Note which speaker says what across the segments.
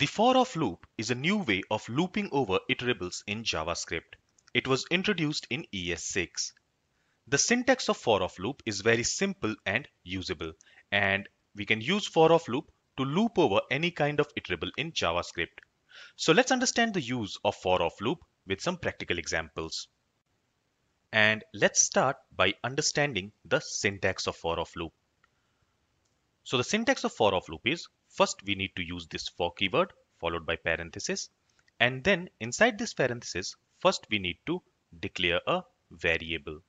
Speaker 1: The for of loop is a new way of looping over iterables in JavaScript. It was introduced in ES6. The syntax of for of loop is very simple and usable and we can use for of loop to loop over any kind of iterable in JavaScript. So let's understand the use of for of loop with some practical examples. And let's start by understanding the syntax of for of loop. So the syntax of for of loop is first we need to use this for keyword followed by parenthesis and then inside this parenthesis first we need to declare a variable.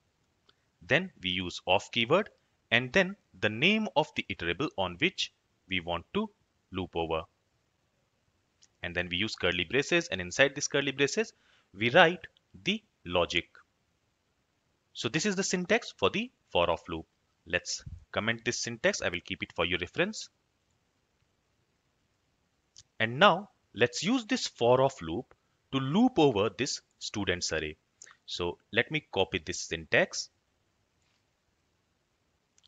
Speaker 1: Then we use of keyword and then the name of the iterable on which we want to loop over. And then we use curly braces and inside this curly braces we write the logic. So this is the syntax for the for of loop. Let's comment this syntax. I will keep it for your reference. And now let's use this for of loop to loop over this students array. So let me copy this syntax.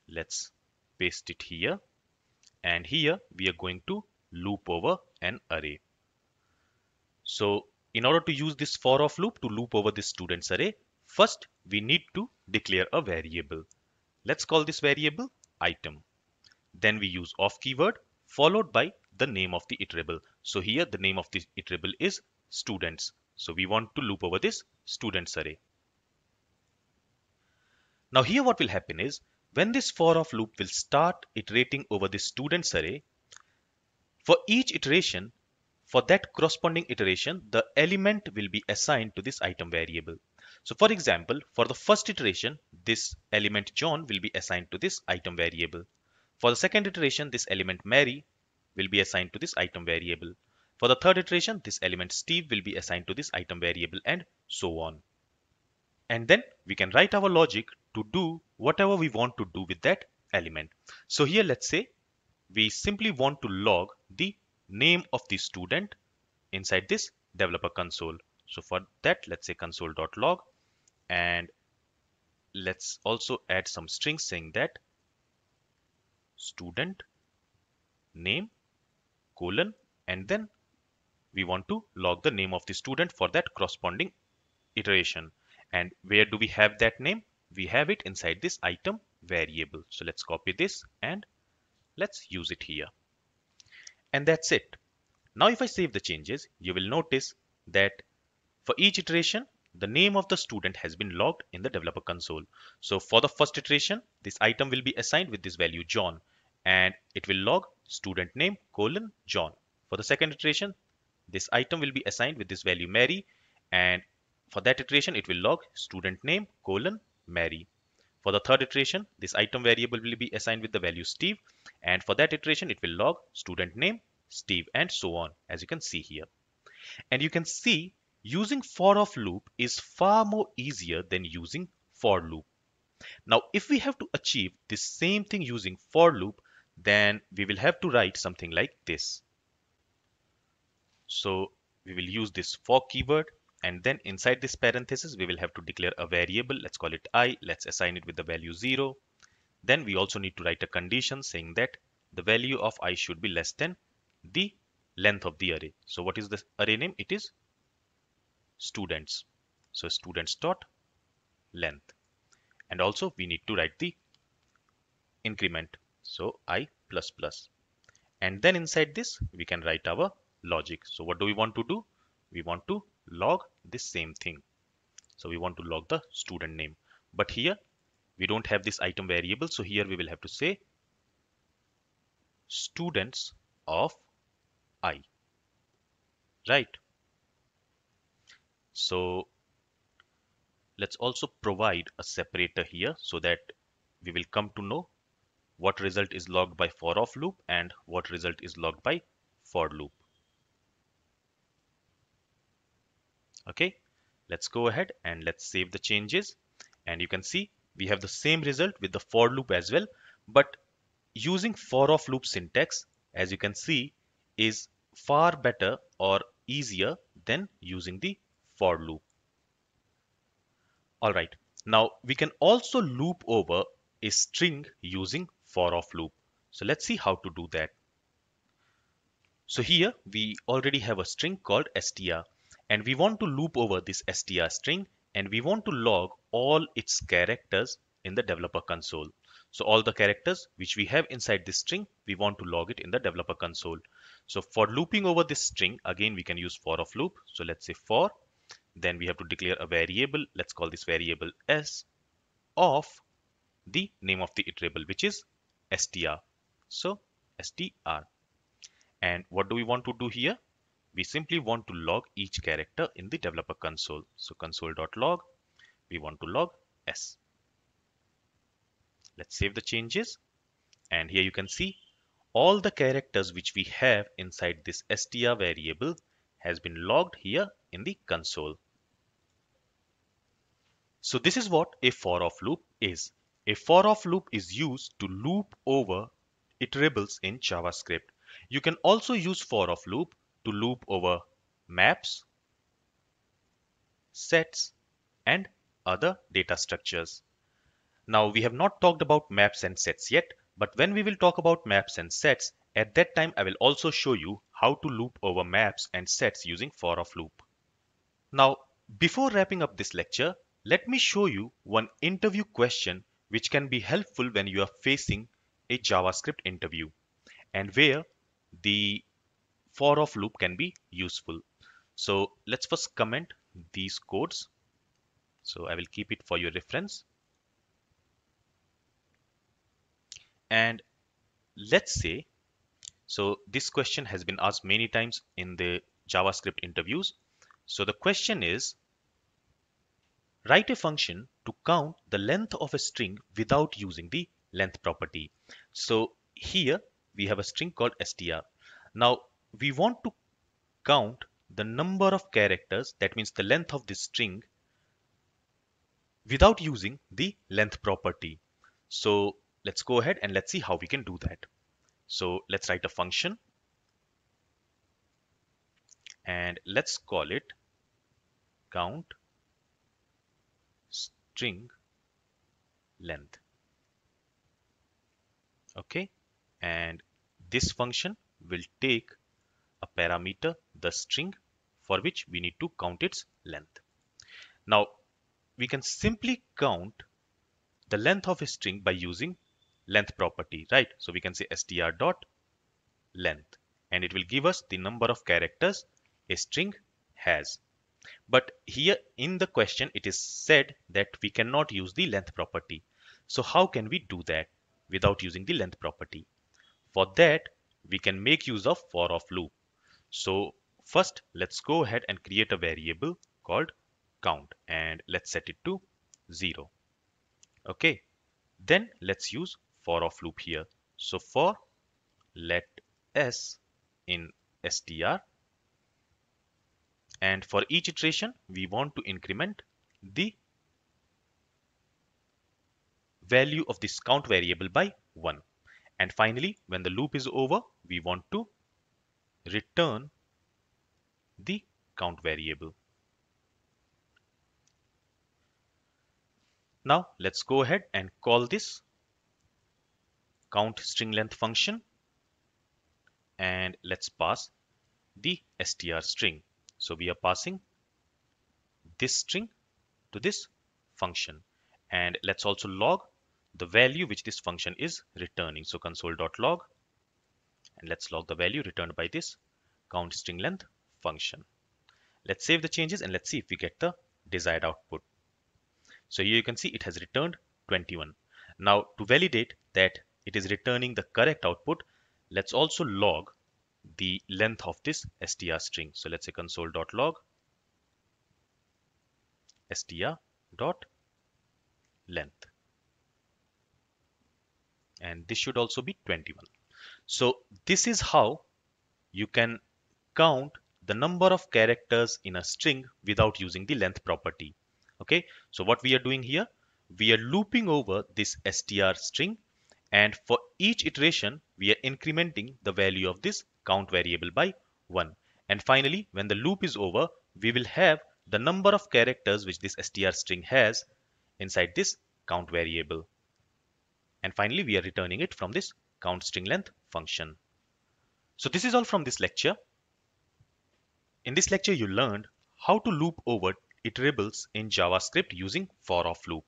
Speaker 1: Let's paste it here. And here we are going to loop over an array. So in order to use this for of loop to loop over this students array, first we need to declare a variable. Let's call this variable item. Then we use of keyword followed by the name of the iterable. So here the name of the iterable is students. So we want to loop over this students array. Now here what will happen is when this for of loop will start iterating over the students array, for each iteration, for that corresponding iteration, the element will be assigned to this item variable. So for example, for the first iteration, this element John will be assigned to this item variable. For the second iteration, this element Mary will be assigned to this item variable. For the third iteration, this element Steve will be assigned to this item variable and so on. And then we can write our logic to do whatever we want to do with that element. So here let's say we simply want to log the name of the student inside this developer console. So for that, let's say console.log and let's also add some strings saying that student name colon and then we want to log the name of the student for that corresponding iteration. And where do we have that name? We have it inside this item variable. So let's copy this and let's use it here. And that's it. Now if I save the changes you will notice that for each iteration the name of the student has been logged in the developer console. So for the first iteration, this item will be assigned with this value John and it will log student name colon John. For the second iteration, this item will be assigned with this value Mary and for that iteration, it will log student name colon Mary. For the third iteration, this item variable will be assigned with the value Steve and for that iteration, it will log student name Steve and so on as you can see here. And you can see Using for of loop is far more easier than using for loop. Now, if we have to achieve the same thing using for loop, then we will have to write something like this. So we will use this for keyword and then inside this parenthesis, we will have to declare a variable. Let's call it i. Let's assign it with the value 0. Then we also need to write a condition saying that the value of i should be less than the length of the array. So what is the array name? It is students. So students dot length. And also we need to write the increment. So i plus plus. And then inside this we can write our logic. So what do we want to do? We want to log this same thing. So we want to log the student name. But here we don't have this item variable. So here we will have to say students of i. Right. So let's also provide a separator here so that we will come to know what result is logged by for of loop and what result is logged by for loop. Okay, let's go ahead and let's save the changes. And you can see we have the same result with the for loop as well. But using for of loop syntax, as you can see, is far better or easier than using the for loop. Alright, now we can also loop over a string using for of loop. So let's see how to do that. So here we already have a string called str and we want to loop over this str string and we want to log all its characters in the developer console. So all the characters which we have inside this string, we want to log it in the developer console. So for looping over this string, again, we can use for of loop. So let's say for, then we have to declare a variable. Let's call this variable s of the name of the iterable, which is str. So str. And what do we want to do here? We simply want to log each character in the developer console. So console.log, we want to log s. Let's save the changes. And here you can see all the characters which we have inside this str variable has been logged here in the console. So this is what a for of loop is. A for of loop is used to loop over iterables in JavaScript. You can also use for of loop to loop over maps, sets, and other data structures. Now we have not talked about maps and sets yet, but when we will talk about maps and sets, at that time I will also show you how to loop over maps and sets using for of loop. Now, before wrapping up this lecture, let me show you one interview question which can be helpful when you are facing a JavaScript interview and where the for of loop can be useful. So let's first comment these codes. So I will keep it for your reference. And let's say, so this question has been asked many times in the JavaScript interviews. So the question is, write a function to count the length of a string without using the length property. So here we have a string called str. Now we want to count the number of characters, that means the length of this string, without using the length property. So let's go ahead and let's see how we can do that. So let's write a function and let's call it count string length. Okay, and this function will take a parameter, the string, for which we need to count its length. Now, we can simply count the length of a string by using length property, right? So we can say str dot length and it will give us the number of characters a string has. But here in the question, it is said that we cannot use the length property. So how can we do that without using the length property? For that, we can make use of for of loop. So first, let's go ahead and create a variable called count and let's set it to 0. Okay, then let's use for of loop here. So for let s in str and for each iteration we want to increment the value of this count variable by 1 and finally when the loop is over we want to return the count variable. Now let's go ahead and call this count string length function. And let's pass the str string. So we are passing this string to this function and let's also log the value which this function is returning. So console.log and let's log the value returned by this count string length function. Let's save the changes and let's see if we get the desired output. So here you can see it has returned 21. Now to validate that it is returning the correct output, let's also log the length of this str string. So let's say console.log str dot length. And this should also be 21 so this is how you can count the number of characters in a string without using the length property. Okay? So what we are doing here? We are looping over this str string and for each iteration we are incrementing the value of this count variable by 1 and finally when the loop is over we will have the number of characters which this str string has inside this count variable and finally we are returning it from this count string length function So this is all from this lecture. In this lecture, you learned how to loop over iterables in JavaScript using for of loop.